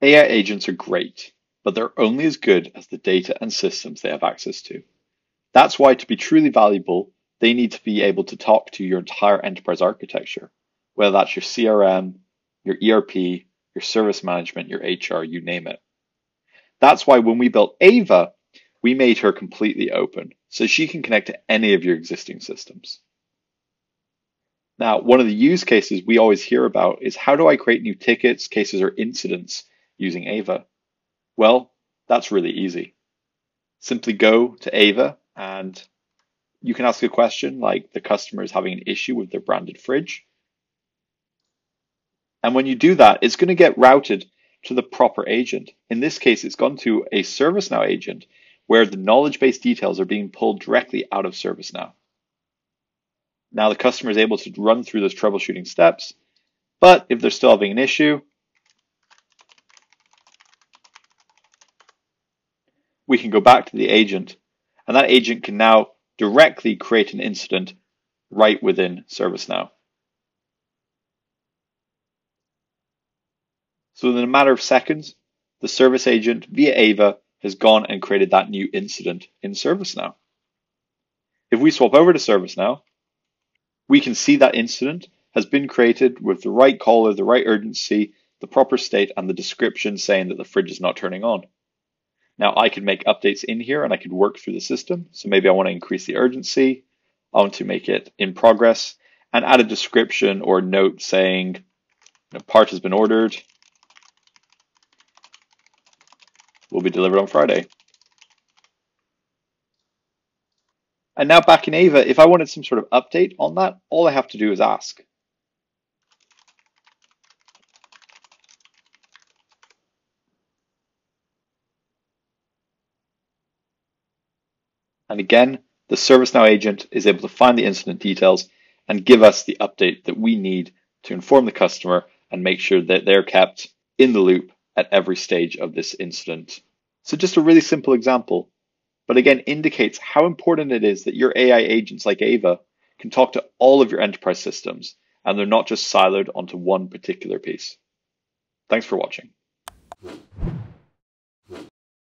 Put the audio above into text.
AI agents are great, but they're only as good as the data and systems they have access to. That's why to be truly valuable, they need to be able to talk to your entire enterprise architecture, whether that's your CRM, your ERP, your service management, your HR, you name it. That's why when we built Ava, we made her completely open so she can connect to any of your existing systems. Now, one of the use cases we always hear about is how do I create new tickets, cases, or incidents using Ava? Well, that's really easy. Simply go to Ava and you can ask a question like the customer is having an issue with their branded fridge. And when you do that, it's going to get routed to the proper agent. In this case, it's gone to a ServiceNow agent where the knowledge base details are being pulled directly out of ServiceNow. Now the customer is able to run through those troubleshooting steps, but if they're still having an issue, we can go back to the agent and that agent can now directly create an incident right within ServiceNow. So in a matter of seconds, the service agent via Ava has gone and created that new incident in ServiceNow. If we swap over to ServiceNow, we can see that incident has been created with the right caller, the right urgency, the proper state, and the description saying that the fridge is not turning on. Now I can make updates in here and I could work through the system. So maybe I want to increase the urgency. I want to make it in progress and add a description or note saying a part has been ordered, will be delivered on Friday. And now back in Ava, if I wanted some sort of update on that, all I have to do is ask. And again, the ServiceNow agent is able to find the incident details and give us the update that we need to inform the customer and make sure that they're kept in the loop at every stage of this incident. So just a really simple example, but again indicates how important it is that your AI agents like Ava can talk to all of your enterprise systems and they're not just siloed onto one particular piece. Thanks for watching.